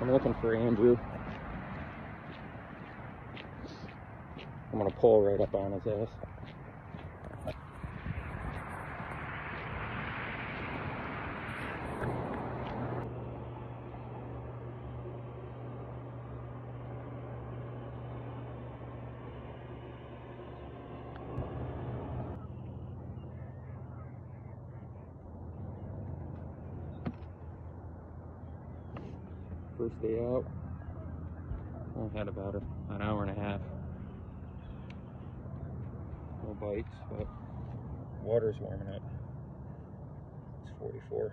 I'm looking for Andrew. I'm gonna pull right up on his ass. First day out. Only had about an hour and a half. No bites, but water's warming up. It's 44.